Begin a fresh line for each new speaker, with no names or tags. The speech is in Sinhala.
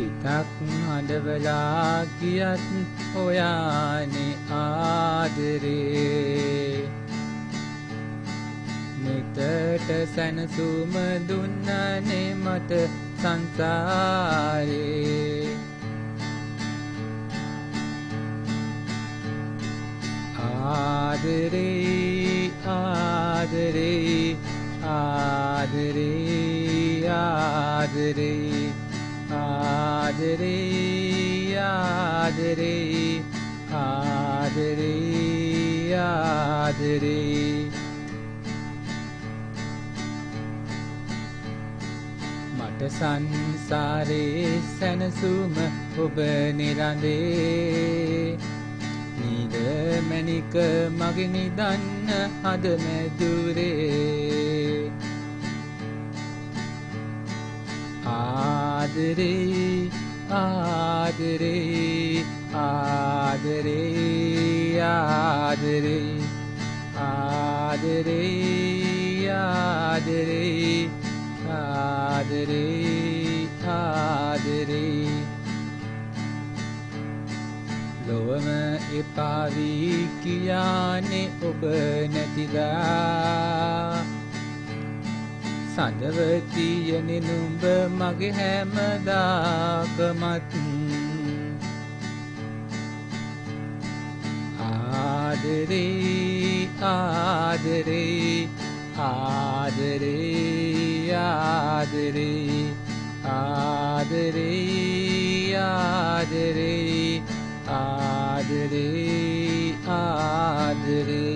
හිතක් හඬවලා කියත් ඔයානේ ආදරේ. නිතට සැනසුම දුන්නනේ මට සංසාරේ. ආදරේ ආදරේ ආදරේ ආදරේ. ආදරේ ආදරේ ආදරේ ආදරේ. මට සංසාරේ සැනසුම ඔබ නිරඳේ. නීද මැනික මගේ නිදන්න හද මැදුරේ. ආදරේ ආදරේ ආදරේ ආදරේ ආදරේ ආදරේ ආදරේ ආදරේ. ලොවම එපාවී කියානේ ඔබ නැතිලා සඳවතියනෙ නුඹ මගේ හැමදාකමත්. ආදරේ ආදරේ ආදරේ ආදරේ ආදරේ ආදරේ ආදරේ ආදරේ.